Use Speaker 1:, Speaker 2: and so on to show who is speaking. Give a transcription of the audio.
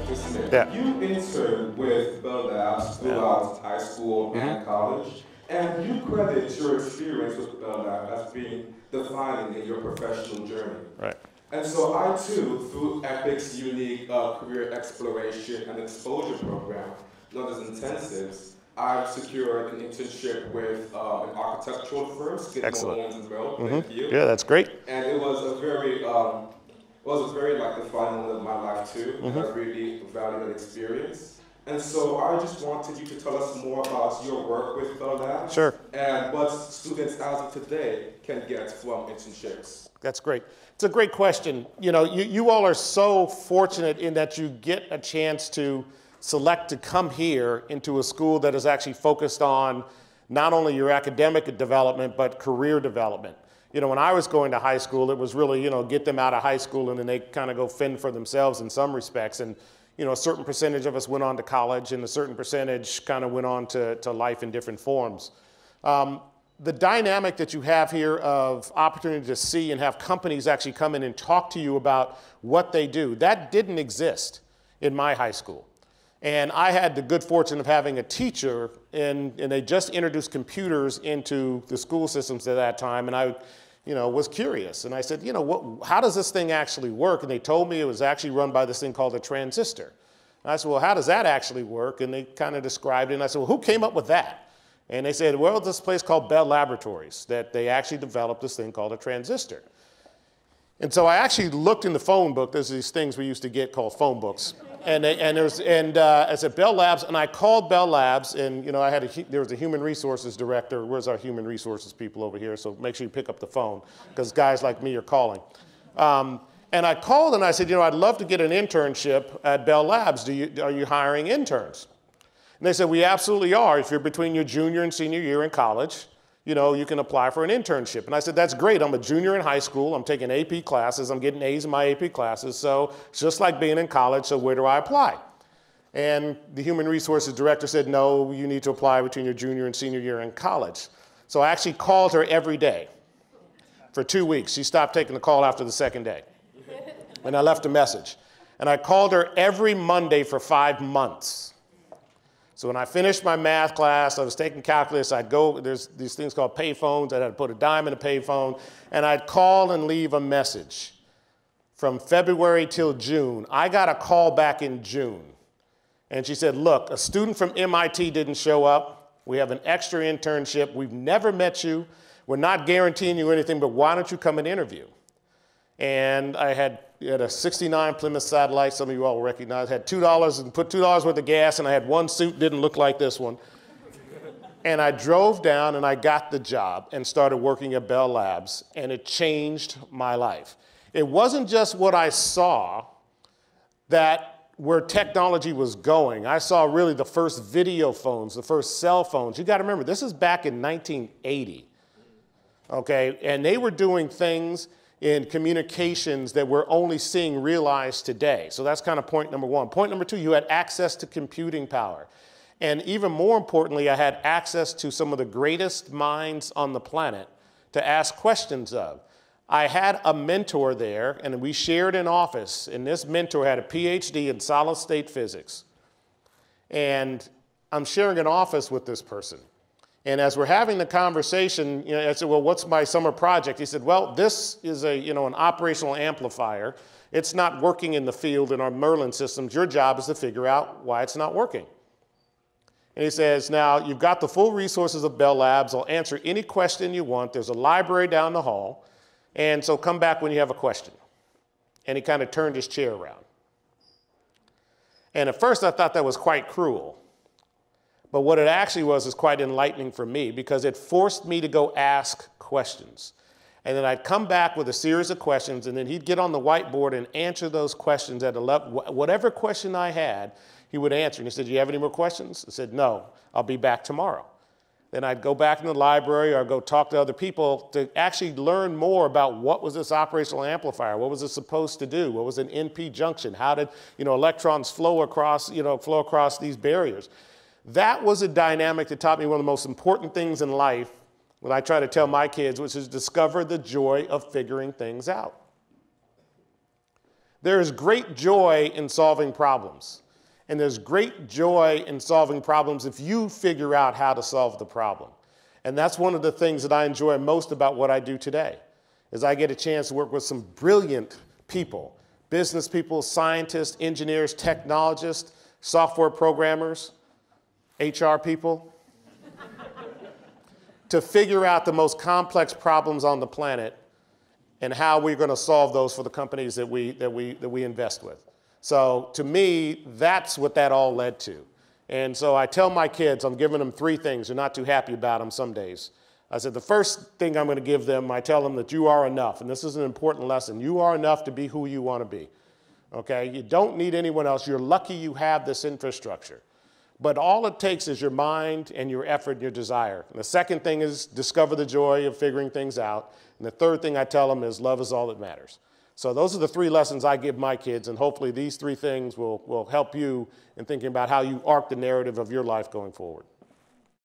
Speaker 1: Mr. Smith.
Speaker 2: Yeah.
Speaker 1: You interned with Bell Labs throughout high school
Speaker 2: Mm-hmm.
Speaker 1: and college, and you credit your experience with Bell Labs as being defining in your professional journey.
Speaker 2: Right.
Speaker 1: And so I too, through EPIC's unique uh, career exploration and exposure program, known as intensives, I've secured an internship with uh, an architectural firm, Skidmore,
Speaker 2: Excellent.
Speaker 1: Owings and Merrill.
Speaker 2: Mhm.
Speaker 1: Thank you.
Speaker 2: Yeah, that's great.
Speaker 1: And it was a very, um, it was very like defining moment of my life too. Mm-hmm. And I really valued that experience. And so I just wanted you to tell us more about your work with Bell Labs.
Speaker 2: Sure.
Speaker 1: And what students as of today can get from internships.
Speaker 2: That's great. It's a great question. You know, you, you all are so fortunate in that you get a chance to select to come here into a school that is actually focused on not only your academic development, but career development. You know, when I was going to high school, it was really, you know, get them out of high school and then they kind of go fend for themselves in some respects. And, you know, a certain percentage of us went on to college and a certain percentage kind of went on to, to life in different forms. Um, the dynamic that you have here of opportunity to see and have companies actually come in and talk to you about what they do, that didn't exist in my high school. And I had the good fortune of having a teacher, and, and they just introduced computers into the school systems at that time, and I you know, was curious. And I said, you know, what, how does this thing actually work? And they told me it was actually run by this thing called a transistor. And I said, well, how does that actually work? And they kind of described it, and I said, well, who came up with that? And they said, well, this place called Bell Laboratories, that they actually developed this thing called a transistor. And so I actually looked in the phone book. There's these things we used to get called phone books. And, and, there's, and uh, I said Bell Labs, and I called Bell Labs, and you know, I had a, there was a human resources director. Where's our human resources people over here? So make sure you pick up the phone, because guys like me are calling. Um, and I called and I said, you know, I'd love to get an internship at Bell Labs. Do you, are you hiring interns? And they said, we absolutely are. If you're between your junior and senior year in college, you know, you can apply for an internship. And I said, that's great. I'm a junior in high school. I'm taking AP classes. I'm getting A's in my AP classes. So it's just like being in college. So where do I apply? And the human resources director said, no, you need to apply between your junior and senior year in college. So I actually called her every day for two weeks. She stopped taking the call after the second day. And I left a message. And I called her every Monday for five months. So when I finished my math class, I was taking calculus, I'd go, there's these things called payphones, I'd put a dime in a payphone, and I'd call and leave a message. From February till June, I got a call back in June. And she said, look, a student from MIT didn't show up. We have an extra internship. We've never met you. We're not guaranteeing you anything, but why don't you come and interview? And I had, had a 69 Plymouth Satellite, some of you all will recognize, had $2 and put $2 worth of gas, and I had one suit, didn't look like this one. And I drove down and I got the job and started working at Bell Labs, and it changed my life. It wasn't just what I saw that where technology was going. I saw really the first video phones, the first cell phones. You got to remember, this is back in 1980. Okay, and they were doing things in communications that we're only seeing realized today. So that's kind of point number one. Point number two, you had access to computing power. And even more importantly, I had access to some of the greatest minds on the planet to ask questions of. I had a mentor there, and we shared an office, and this mentor had a PhD in solid state physics. And I'm sharing an office with this person. And as we're having the conversation, you know, I said, well, what's my summer project? He said, well, this is a, you know, an operational amplifier. It's not working in the field in our Merlin systems. Your job is to figure out why it's not working. And he says, now you've got the full resources of Bell Labs. I'll answer any question you want. There's a library down the hall. And so come back when you have a question. And he kind of turned his chair around. And at first I thought that was quite cruel. But what it actually was is quite enlightening for me because it forced me to go ask questions. And then I'd come back with a series of questions, and then he'd get on the whiteboard and answer those questions at a level, whatever question I had, he would answer. And he said, Do you have any more questions? I said, No, I'll be back tomorrow. Then I'd go back in the library or go talk to other people to actually learn more about what was this operational amplifier, what was it supposed to do, what was an NP junction, how did you know, electrons flow across, you know, flow across these barriers. That was a dynamic that taught me one of the most important things in life, what I try to tell my kids, which is discover the joy of figuring things out. There is great joy in solving problems. And there's great joy in solving problems if you figure out how to solve the problem. And that's one of the things that I enjoy most about what I do today is I get a chance to work with some brilliant people, business people, scientists, engineers, technologists, software programmers, HR people, to figure out the most complex problems on the planet and how we're going to solve those for the companies that we, that we, that we invest with. So to me, that's what that all led to. And so I tell my kids, I'm giving them three things. They're not too happy about them some days. I said, the first thing I'm going to give them, I tell them that you are enough. And this is an important lesson. You are enough to be who you want to be. Okay? You don't need anyone else. You're lucky you have this infrastructure. But all it takes is your mind and your effort and your desire. And the second thing is discover the joy of figuring things out. And the third thing I tell them is love is all that matters. So those are the three lessons I give my kids, and hopefully these three things will, will help you in thinking about how you arc the narrative of your life going forward.